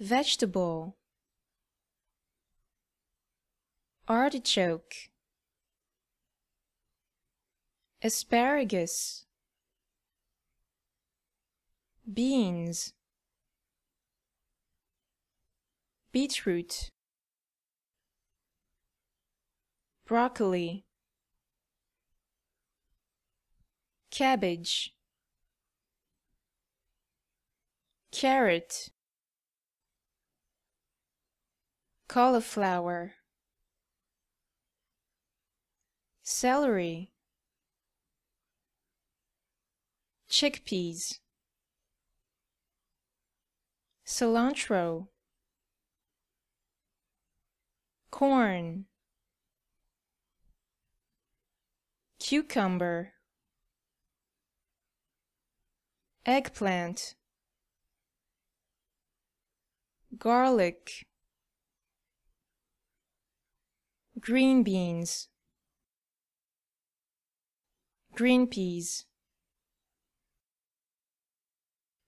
vegetable. Artichoke. Asparagus. Beans. Beetroot. Broccoli. Cabbage. Carrot cauliflower celery chickpeas cilantro corn cucumber eggplant garlic green beans. Green peas.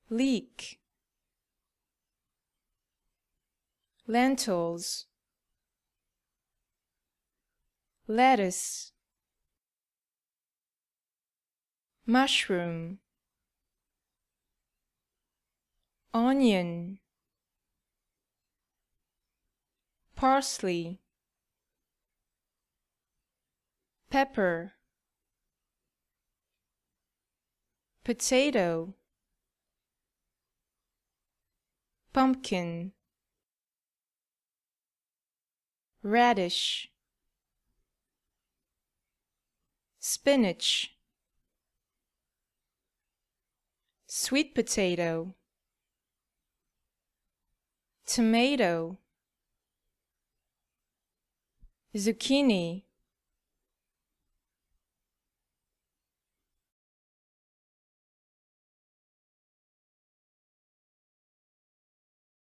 Leek. Lentils. Lettuce. Mushroom. Onion. Parsley pepper potato pumpkin radish spinach sweet potato tomato zucchini